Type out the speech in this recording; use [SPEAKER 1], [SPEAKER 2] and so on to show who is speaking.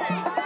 [SPEAKER 1] yourself.